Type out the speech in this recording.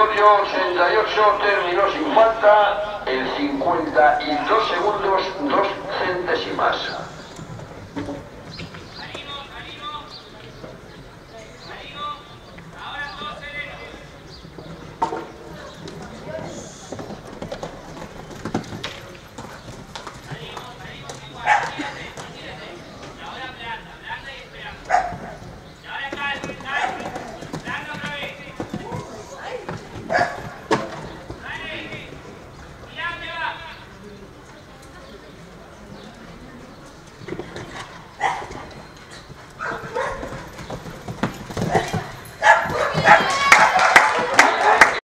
Giorgio 88 terminó sin falta en 52 segundos 2 centésimas.